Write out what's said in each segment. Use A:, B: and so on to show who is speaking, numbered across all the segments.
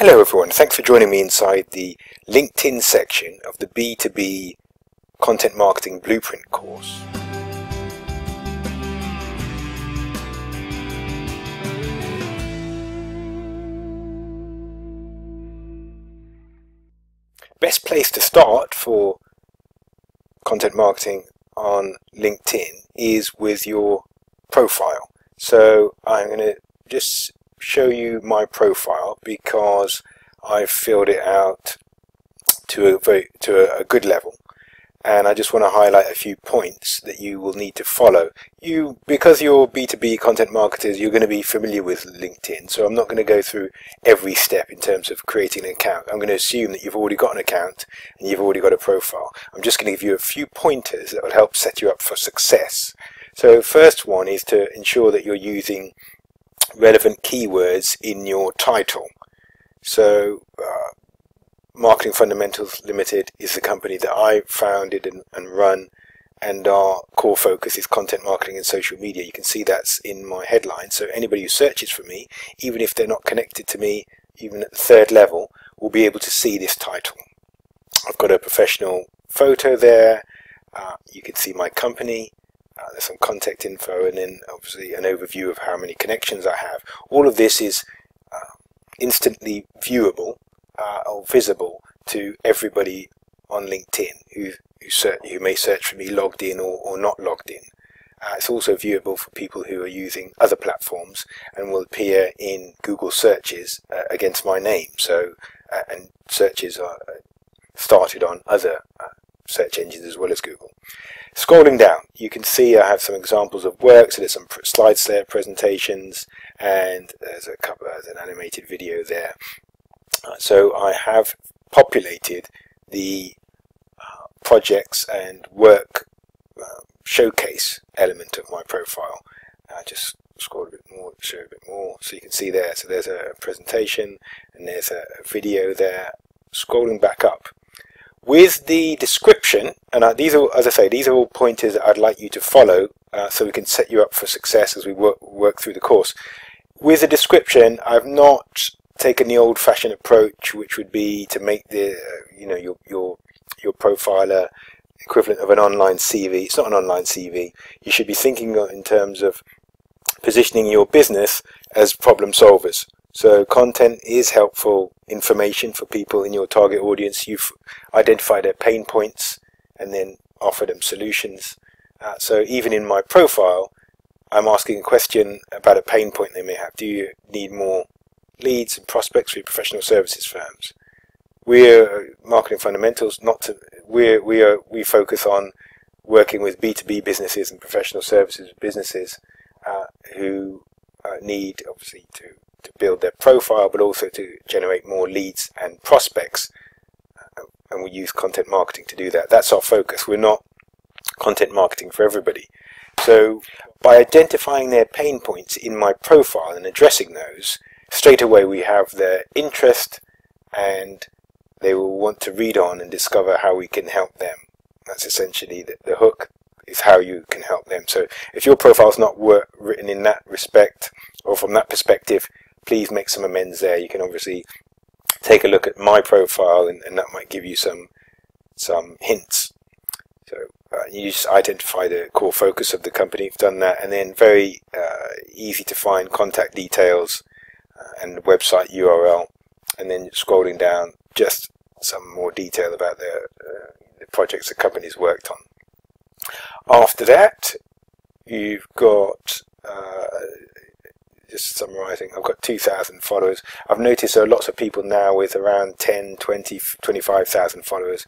A: Hello everyone, thanks for joining me inside the LinkedIn section of the B2B Content Marketing Blueprint course. Best place to start for content marketing on LinkedIn is with your profile. So I'm going to just show you my profile because I've filled it out to a very to a, good level and I just want to highlight a few points that you will need to follow. You, because you're B2B content marketers, you're going to be familiar with LinkedIn, so I'm not going to go through every step in terms of creating an account. I'm going to assume that you've already got an account and you've already got a profile. I'm just going to give you a few pointers that will help set you up for success. So first one is to ensure that you're using relevant keywords in your title. So, uh, Marketing Fundamentals Limited is the company that I founded and, and, run, and our core focus is content marketing and social media. You can see that's in my headline. So, anybody who searches for me, even if they're not connected to me, even at the third level, will be able to see this title. I've got a professional photo there. Uh, you can see my company. Uh, there's some contact info and then obviously an overview of how many connections I have. All of this is uh, instantly viewable uh, or visible to everybody on LinkedIn who who, search, who may search for me logged in or, or not logged in. Uh, it's also viewable for people who are using other platforms and will appear in Google searches uh, against my name. So, uh, and searches are started on other search engines as well as Google. Scrolling down, you can see I have some examples of work. So there's some slides there, presentations, and there's a couple, there's an animated video there. Uh, so I have populated the uh, projects and work uh, showcase element of my profile. Uh, just scroll a bit more, show a bit more, so you can see there. So there's a presentation and there's a video there. Scrolling back up, with the description, and uh, these are, as I say, these are all pointers that I'd like you to follow uh, so we can set you up for success as we work, work through the course. With the description, I've not taken the old-fashioned approach, which would be to make the, uh, you know, your, your, your profiler equivalent of an online CV. It's not an online CV. You should be thinking in terms of positioning your business as problem solvers. So content is helpful information for people in your target audience. You've identified their pain points and then offer them solutions. Uh, so even in my profile, I'm asking a question about a pain point they may have. Do you need more leads and prospects for your professional services firms? We're marketing fundamentals, not to, we're, we are, we focus on working with B2B businesses and professional services businesses uh, who uh, need obviously to to build their profile, but also to generate more leads and prospects. Uh, and we use content marketing to do that. That's our focus. We're not content marketing for everybody. So by identifying their pain points in my profile and addressing those, straight away we have their interest and they will want to read on and discover how we can help them. That's essentially the, the hook is how you can help them. So if your profile is not written in that respect or from that perspective, please make some amends there. You can obviously take a look at my profile and, and that might give you some some hints. So uh, you just identify the core focus of the company. You've done that, and then very uh, easy to find contact details uh, and website URL, and then scrolling down just some more detail about the, uh, the projects the company's worked on. After that, you've got uh, just summarizing, I've got 2,000 followers. I've noticed there are lots of people now with around 10, 20, 25,000 followers.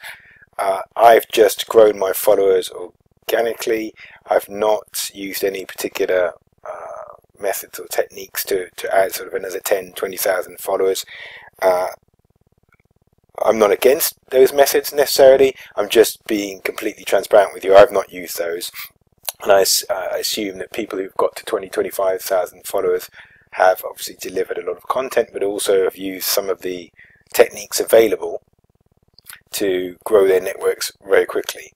A: Uh, I've just grown my followers organically. I've not used any particular uh, methods or techniques to, to add sort of another 10, 20,000 followers. Uh, I'm not against those methods necessarily. I'm just being completely transparent with you. I've not used those. And I, uh, assume that people who've got to 20, 25,000 followers have obviously delivered a lot of content, but also have used some of the techniques available to grow their networks very quickly.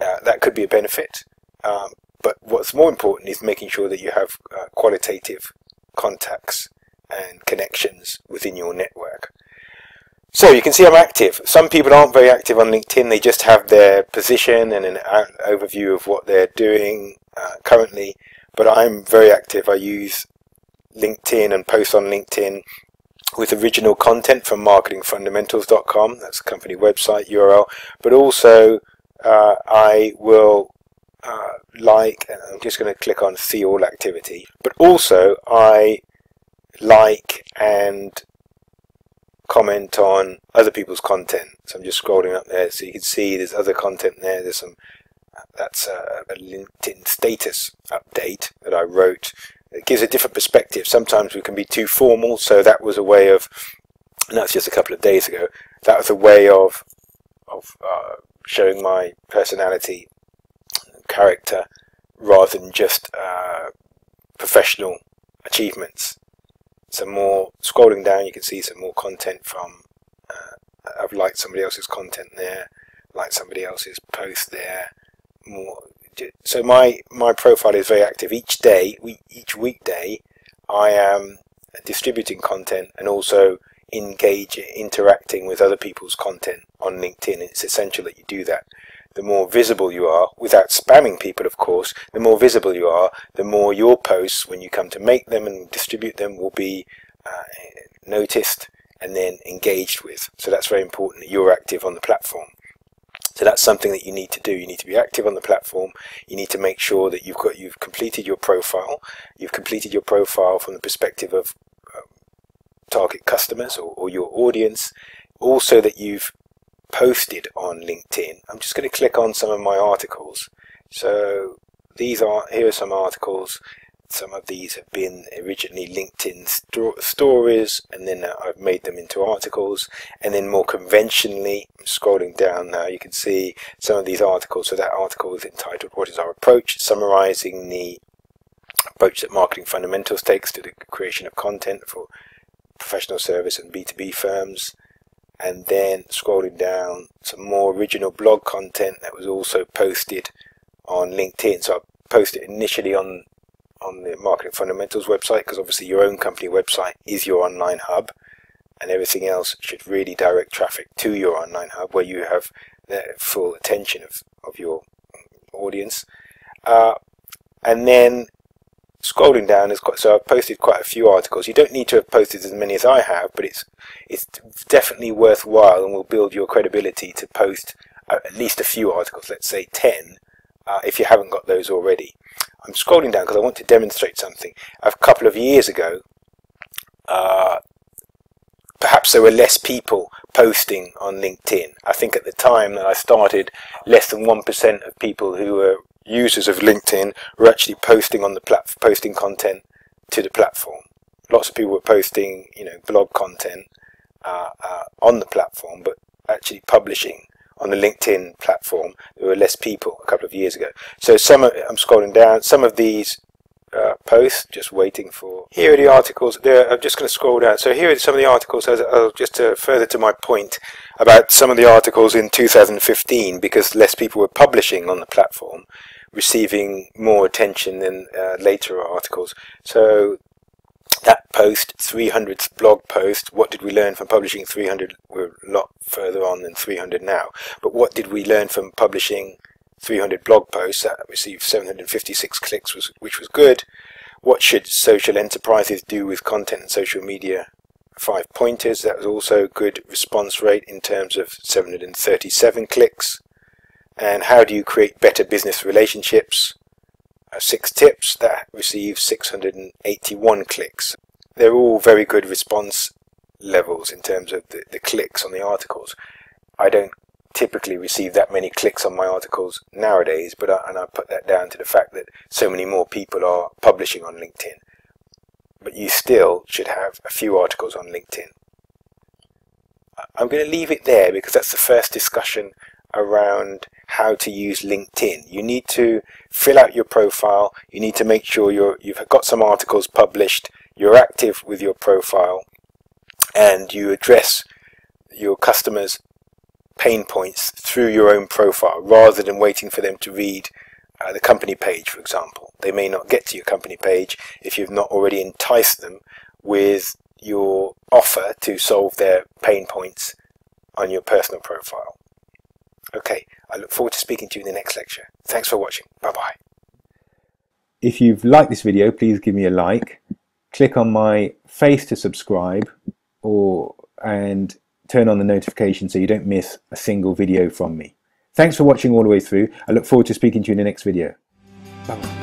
A: Uh, that could be a benefit, um, but what's more important is making sure that you have uh, qualitative contacts and connections within your network. So you can see I'm active. Some people aren't very active on LinkedIn. They just have their position and an overview of what they're doing uh, currently. But I'm very active. I use LinkedIn and post on LinkedIn with original content from marketingfundamentals.com. That's the company website URL. But also uh, I will uh, like, and I'm just going to click on see all activity. But also I like and comment on other people's content. So I'm just scrolling up there so you can see there's other content there. There's some, that's a, a LinkedIn status update that I wrote. It gives a different perspective. Sometimes we can be too formal, so that was a way of, and that's just a couple of days ago, that was a way of, of uh, showing my personality character rather than just uh, professional achievements some more scrolling down you can see some more content from uh, I've liked somebody else's content there like somebody else's post there more so my my profile is very active each day each weekday I am distributing content and also engage interacting with other people's content on LinkedIn. It's essential that you do that the more visible you are, without spamming people of course, the more visible you are, the more your posts, when you come to make them and distribute them, will be uh, noticed and then engaged with. So that's very important that you're active on the platform. So that's something that you need to do. You need to be active on the platform. You need to make sure that you've got you've completed your profile. You've completed your profile from the perspective of um, target customers or, or your audience. Also that you've posted on LinkedIn. I'm just going to click on some of my articles. So these are here are some articles. Some of these have been originally LinkedIn sto stories, and then uh, I've made them into articles. And then more conventionally, I'm scrolling down now, you can see some of these articles. So that article is entitled "What is Our Approach?" summarising the approach that Marketing Fundamentals takes to the creation of content for professional service and B2B firms and then scrolling down some more original blog content that was also posted on LinkedIn. So I posted initially on on the Marketing Fundamentals website because obviously your own company website is your online hub and everything else should really direct traffic to your online hub where you have the full attention of, of your audience. Uh, and then scrolling down is quite so I've posted quite a few articles. You don't need to have posted as many as I have, but it's it's definitely worthwhile and will build your credibility to post at least a few articles. Let's say ten, uh, if you haven't got those already. I'm scrolling down because I want to demonstrate something. A couple of years ago, uh, perhaps there were less people posting on LinkedIn. I think at the time that I started, less than 1% of people who were users of LinkedIn were actually posting on the plat posting content to the platform. Lots of people were posting, you know, blog content uh, uh, on the platform, but actually publishing on the LinkedIn platform. There were less people a couple of years ago. So some, of, I'm scrolling down. Some of these uh, posts, just waiting for. Here are the articles. There, I'm just going to scroll down. So here are some of the articles. As, uh, just to further to my point about some of the articles in 2015, because less people were publishing on the platform receiving more attention than uh, later articles. So that post, 300th blog post, what did we learn from publishing 300? We're a lot further on than 300 now. But what did we learn from publishing 300 blog posts that received 756 clicks, was, which was good? What should social enterprises do with content and social media? Five pointers, that was also a good response rate in terms of 737 clicks and how do you create better business relationships. Uh, six tips that received 681 clicks. They're all very good response levels in terms of the, the clicks on the articles. I don't typically receive that many clicks on my articles nowadays, but I, and I put that down to the fact that so many more people are publishing on LinkedIn. But you still should have a few articles on LinkedIn. I'm going to leave it there because that's the first discussion around how to use LinkedIn. You need to fill out your profile. You need to make sure you're, you've got some articles published. You're active with your profile and you address your customers' pain points through your own profile rather than waiting for them to read uh, the company page, for example. They may not get to your company page if you've not already enticed them with your offer to solve their pain points on your personal profile. Okay, I look forward to speaking to you in the next lecture. Thanks for watching. Bye bye. If you've liked this video, please give me a like. Click on my face to subscribe or and turn on the notification so you don't miss a single video from me. Thanks for watching all the way through. I look forward to speaking to you in the next video. Bye bye.